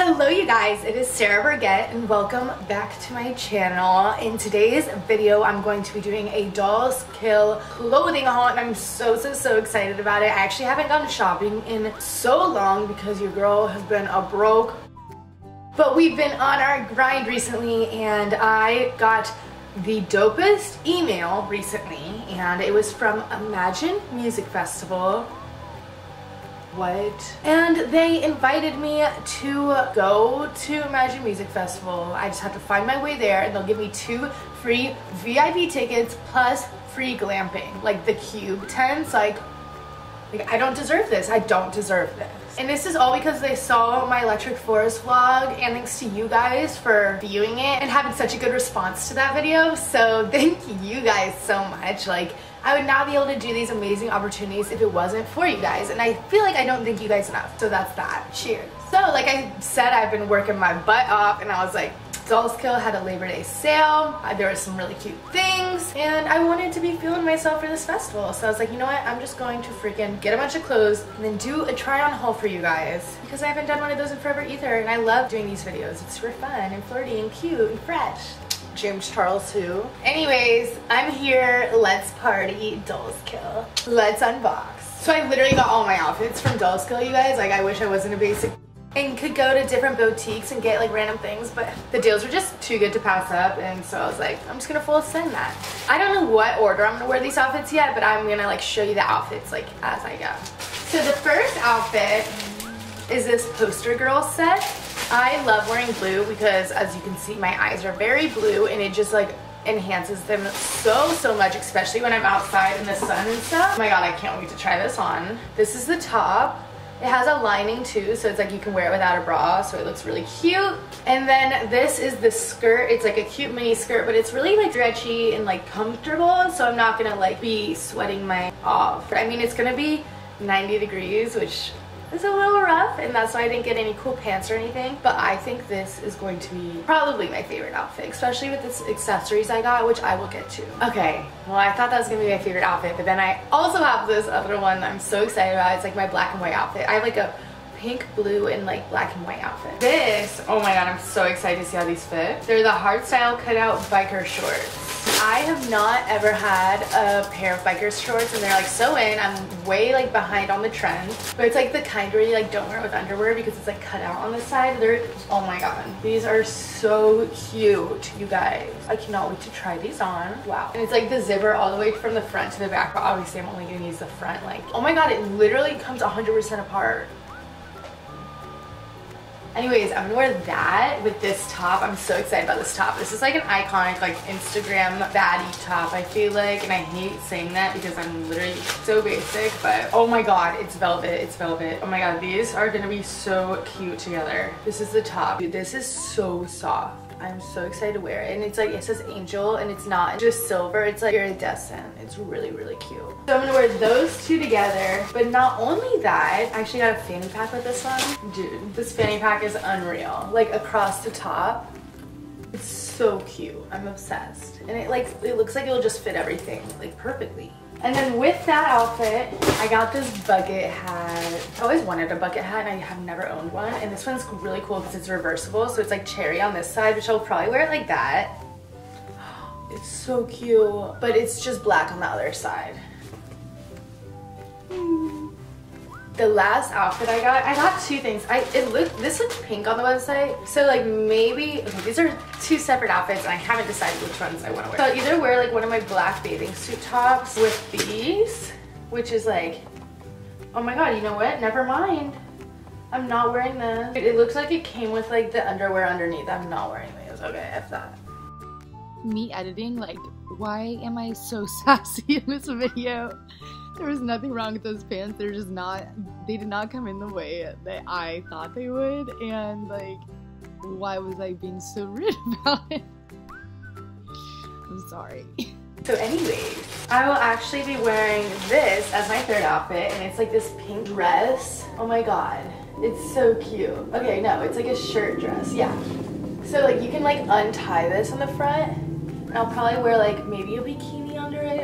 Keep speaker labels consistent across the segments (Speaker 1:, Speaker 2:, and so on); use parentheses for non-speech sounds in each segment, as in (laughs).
Speaker 1: Hello you guys, it is Sarah Burgett and welcome back to my channel. In today's video, I'm going to be doing a Dolls Kill clothing haul and I'm so, so, so excited about it. I actually haven't gone shopping in so long because your girl has been a broke. But we've been on our grind recently and I got the dopest email recently and it was from Imagine Music Festival what? And they invited me to go to Imagine Music Festival. I just have to find my way there and they'll give me two free VIP tickets plus free glamping. Like the cube tents, like, like I don't deserve this. I don't deserve this. And this is all because they saw my Electric Forest vlog and thanks to you guys for viewing it and having such a good response to that video. So (laughs) thank you guys so much. Like I would not be able to do these amazing opportunities if it wasn't for you guys. And I feel like I don't thank you guys enough. So that's that. Cheers. So like I said, I've been working my butt off and I was like, Dolls Kill had a Labor Day sale. Uh, there were some really cute things and I wanted to be feeling myself for this festival. So I was like, you know what? I'm just going to freaking get a bunch of clothes and then do a try on haul for you guys because I haven't done one of those in forever either and I love doing these videos. It's super fun and flirty and cute and fresh. James Charles who. Anyways, I'm here. Let's party. Dolls Kill. Let's unbox. So I literally got all my outfits from Dolls Kill, you guys. Like, I wish I wasn't a basic and could go to different boutiques and get like random things but the deals were just too good to pass up and so I was like I'm just gonna full send that I don't know what order I'm gonna wear these outfits yet but I'm gonna like show you the outfits like as I go so the first outfit is this poster girl set I love wearing blue because as you can see my eyes are very blue and it just like enhances them so so much especially when I'm outside in the sun and stuff. Oh my god I can't wait to try this on. This is the top. It has a lining too so it's like you can wear it without a bra so it looks really cute. And then this is the skirt. It's like a cute mini skirt but it's really like stretchy and like comfortable so I'm not gonna like be sweating my off. I mean it's gonna be 90 degrees which it's a little rough and that's why I didn't get any cool pants or anything. But I think this is going to be probably my favorite outfit, especially with the accessories I got, which I will get to. Okay, well I thought that was gonna be my favorite outfit, but then I also have this other one I'm so excited about. It's like my black and white outfit. I have like a pink, blue, and like black and white outfit. This, oh my god, I'm so excited to see how these fit. They're the hardstyle cutout biker shorts. I have not ever had a pair of biker shorts and they're like so in. I'm way like behind on the trend. But it's like the kind where you like don't wear it with underwear because it's like cut out on the side. They're, oh my god. These are so cute, you guys. I cannot wait to try these on. Wow. And it's like the zipper all the way from the front to the back. But obviously I'm only gonna use the front. Like, oh my god, it literally comes 100% apart. Anyways, I'm gonna wear that with this top. I'm so excited about this top. This is like an iconic like Instagram baddie top, I feel like. And I hate saying that because I'm literally so basic, but oh my god, it's velvet, it's velvet. Oh my god, these are gonna be so cute together. This is the top. Dude, this is so soft. I'm so excited to wear it. And it's like, it says angel and it's not just silver. It's like iridescent. It's really, really cute. So I'm gonna wear those two together. But not only that, I actually got a fanny pack with this one. Dude, this fanny pack is unreal. Like across the top. It's so cute. I'm obsessed. And it like, it looks like it'll just fit everything like perfectly. And then with that outfit, I got this bucket hat. I always wanted a bucket hat and I have never owned one. And this one's really cool because it's reversible. So it's like cherry on this side, which I'll probably wear it like that. (gasps) It's so cute, but it's just black on the other side. Mm. The last outfit I got, I got two things. I it looked this looked pink on the website, so like maybe okay, these are two separate outfits, and I haven't decided which ones I want to wear. So I'll either wear like one of my black bathing suit tops with these, which is like, oh my god, you know what? Never mind. I'm not wearing this. It looks like it came with like the underwear underneath. I'm not wearing these. Okay, F that.
Speaker 2: Me editing, like, why am I so (laughs) sassy in this video? There was nothing wrong with those pants. They're just not, they did not come in the way that I thought they would. And like, why was I being so (laughs) rude about it? I'm sorry.
Speaker 1: So anyways, I will actually be wearing this as my third outfit and it's like this pink dress. Oh my god, it's so cute. Okay, no, it's like a shirt dress, yeah. So like you can like untie this on the front and I'll probably wear like maybe a bikini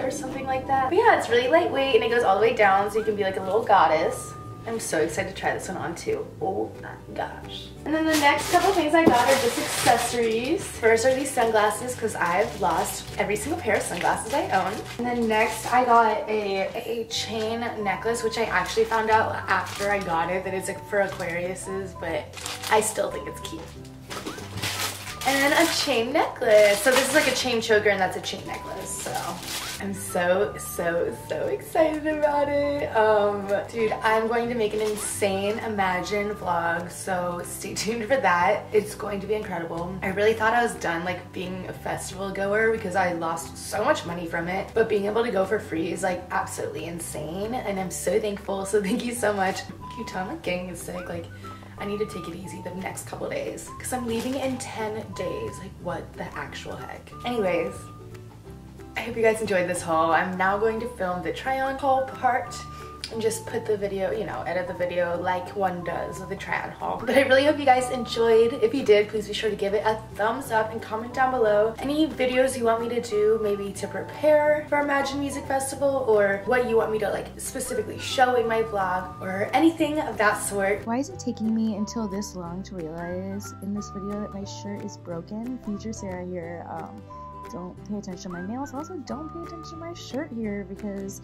Speaker 1: or something like that. But yeah, it's really lightweight and it goes all the way down so you can be like a little goddess. I'm so excited to try this one on too. Oh my gosh. And then the next couple things I got are just accessories. First are these sunglasses because I've lost every single pair of sunglasses I own. And then next I got a, a chain necklace, which I actually found out after I got it that it's like for Aquariuses, but I still think it's cute. And then a chain necklace. So this is like a chain choker and that's a chain necklace, so. I'm so, so, so excited about it. Um, dude, I'm going to make an insane Imagine vlog, so stay tuned for that. It's going to be incredible. I really thought I was done like being a festival goer because I lost so much money from it, but being able to go for free is like absolutely insane and I'm so thankful. So thank you so much. You tell gang is sick, like I need to take it easy the next couple days because I'm leaving in 10 days. Like what the actual heck? Anyways, I hope you guys enjoyed this haul. I'm now going to film the try on haul part and just put the video, you know, edit the video like one does with a try on haul. But I really hope you guys enjoyed. If you did, please be sure to give it a thumbs up and comment down below any videos you want me to do, maybe to prepare for Imagine Music Festival or what you want me to like specifically show in my vlog or anything of that sort.
Speaker 2: Why is it taking me until this long to realize in this video that my shirt is broken? Future Sarah here. Um, don't pay attention to my nails. Also, don't pay attention to my shirt here because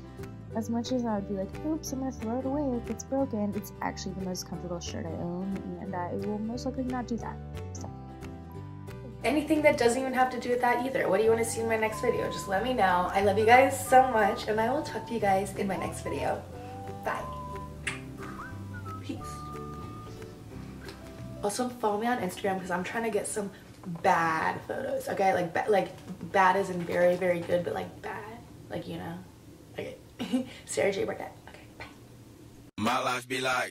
Speaker 2: as much as I would be like, oops, I'm gonna throw it away if it's broken, it's actually the most comfortable shirt I own, and I will most likely not do that. So.
Speaker 1: Anything that doesn't even have to do with that either. What do you want to see in my next video? Just let me know. I love you guys so much, and I will talk to you guys in my next video. Bye. Peace. Also, follow me on Instagram because I'm trying to get some bad photos. Okay, like like bad isn't very very good, but like bad, like you know. Okay, (laughs) Sarah J. Burgett. Okay, bye. My life be like.